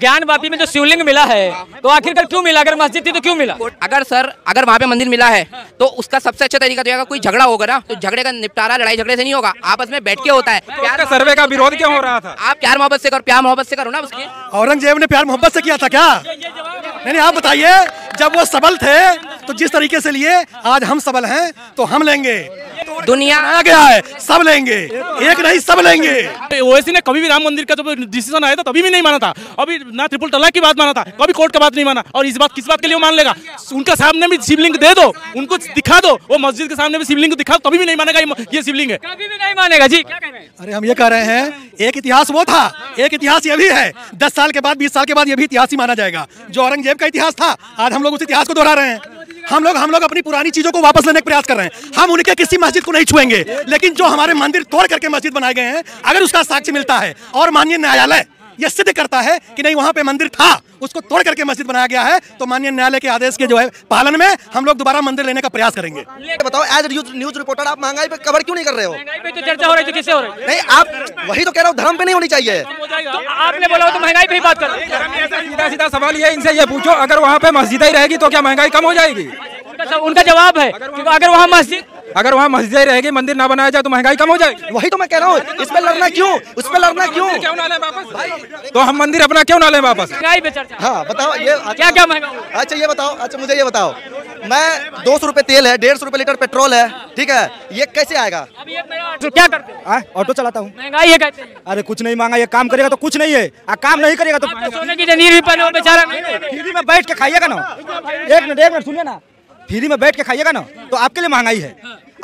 ज्ञान वापी में जो शिवलिंग मिला है तो आखिरकार क्यों मिला? अगर मस्जिद थी तो क्यों मिला? अगर सर अगर वहाँ पे मंदिर मिला है तो उसका सबसे अच्छा तरीका तो होगा, कोई झगड़ा होगा ना तो झगड़े का निपटारा लड़ाई झगड़े से नहीं होगा आपस में बैठ के होता है। प्यार उसका सर्वे का विरोध क्यों हो रहा था? आप प्यार मोहब्बत से करो प्यार मोहब्बत से करो ना उसकी। औरंगज़ेब ने प्यार मोहब्बत से किया था क्या? नहीं नहीं आप बताइए जब वो सबल थे तो जिस तरीके से लिए आज हम सबल हैं तो हम लेंगे। दुनिया आ गया है सब लेंगे। एक नहीं सब लेंगे। ओवैसी ने कभी भी राम मंदिर का जब डिसीज़न आया था तभी भी नहीं माना था। अभी ना ट्रिपल तलाक की बात माना था कभी कोर्ट का बात नहीं माना। और इस बात किस बात के लिए मान लेगा? उनका सामने भी शिवलिंग दे दो उनको दिखा दो। वो मस्जिद के सामने भी शिवलिंग दिखा दो तभी भी नहीं मानेगा ये- शिवलिंग है। कभी भी नहीं मानेगा जी। क्या कह रहे हैं? अरे हम ये कह रहे हैं एक इतिहास वो था एक इतिहास ये भी है। दस साल के बाद बीस साल के बाद ये भी इतिहास ही माना जाएगा। जो औरंगज़ेब का इतिहास था आज हम लोग उस इतिहास को दोहरा रहे हैं। हम लोग हम लोग अपनी पुरानी चीज़ों को वापस लेने का प्रयास कर रहे हैं। हम उनके किसी मस्जिद को नहीं छुएँगे, लेकिन जो हमारे मंदिर तोड़ करके मस्जिद बनाए गए हैं, अगर उसका साक्ष्य मिलता है, और माननीय न्यायालय यह सिद्ध करता है कि नहीं वहाँ पे मंदिर था उसको तोड़ करके मस्जिद बनाया गया है। तो माननीय न्यायालय के आदेश के जो है पालन में हम लोग दोबारा मंदिर लेने का प्रयास करेंगे। बताओ एज न्यूज़ न्यूज़ रिपोर्टर आप महँगाई पे कवर क्यों नहीं कर रहे हो? महँगाई पे तो चर्चा हो रही थी किससे हो रही? नहीं आप वही तो कह रहा हूँ धर्म पे नहीं होनी चाहिए। तो आपने बोला तो महँगाई पे ही बात कर। सीधा सीधा सवाल ये इनसे ये पूछो अगर वहाँ पे मस्जिद ही रहेगी तो क्या महँगाई कम हो जाएगी? उनका जवाब है अगर वहाँ मस्जिद अगर वहाँ मस्जिद ही रहेगी मंदिर ना बनाया जाए तो महँगाई कम हो जाए वही तो मैं कह रहा हूँ इस पे लड़ना क्यों? उस पे लड़ना क्यों? क्यों ना लें वापस? तो हम मंदिर अपना क्यों ना लें वापस? महँगाई हाँ बताओ ये क्या क्या महँगा अच्छा ये बताओ अच्छा मुझे ये बताओ। मैं दो सौ रुपए तेल है डेढ़ सौ रुपए लीटर पेट्रोल है ठीक है? ये कैसे आएगा? अब ये मेरा क्या करते हो? ऑटो चलाता हूँ। महँगाई है कहते हैं। अरे कुछ नहीं मांगा ये काम करेगा तो कुछ नहीं है। आ, काम नहीं करेगा तो सोने की जनीर भी पहने हो बेचारा नहीं फ्री में बैठ के खाइएगा ना। एक मिनट एक मिनट सुनिए ना। फ्री में बैठ के खाइएगा ना तो आपके लिए महँगाई है।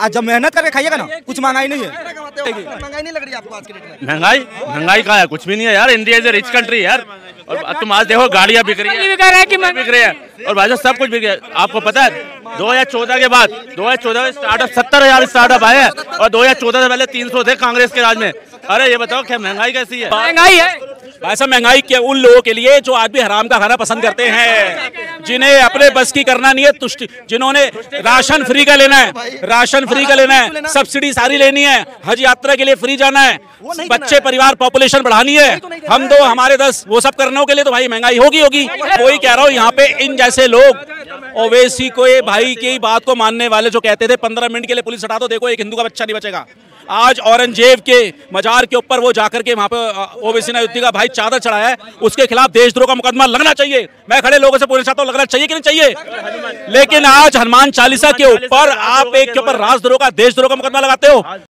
आज जब मेहनत करके खाइएगा ना कुछ महँगाई नहीं है। महँगाई नहीं लग रही आपको आज के डेट में। महँगाई? महँगाई कहाँ है? कुछ भी नहीं है यार India is a rich country यार। और तुम आज देखो गाड़ियाँ बिक रही है। कह रहे हैं बिक रही है। और भाई साहब सब कुछ बिक रहा है। आपको पता है 2014 के बाद 2014 में स्टार्टअप सत्तर हज़ार स्टार्टअप आए हैं। और 2014 से पहले 300 थे कांग्रेस के राज में। अरे ये बताओ क्या महँगाई कैसी है? महँगाई है। भाई साहब महँगाई क्या उन लोगों के लिए जो आदमी हराम का खाना पसंद करते हैं। जिन्हें अपने बस की करना नहीं है तुष्टि जिन्होंने राशन फ्री का लेना है राशन फ्री का लेना है सब्सिडी सारी लेनी है हज यात्रा के लिए फ्री जाना है बच्चे परिवार पॉपुलेशन बढ़ानी है हम दो हमारे दस वो सब करने के लिए तो भाई महँगाई होगी होगी। वही कह रहा हूँ यहाँ पे इन जैसे लोग ओवैसी को ये भाई की बात को मानने वाले जो कहते थे, पंद्रह मिनट के लिए पुलिस हटा दो, देखो एक हिंदू का बच्चा नहीं बचेगा। आज औरंगज़ेब के मजार के ऊपर वो जाकर के वहाँ पे ओवैसी युद्धि का भाई चादर चढ़ाया है, उसके खिलाफ देशद्रोह का मुकदमा लगना चाहिए। मैं खड़े लोगों से पूछना चाहता हूँ लगना चाहिए कि नहीं चाहिए? लेकिन आज हनुमान चालीसा के ऊपर आप एक के ऊपर राजद्रोह का, देशद्रोह का मुकदमा लगाते हो।